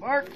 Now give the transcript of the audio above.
Mark.